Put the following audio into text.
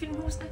фильм грустный.